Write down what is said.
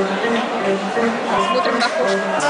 Смотрим на кошку.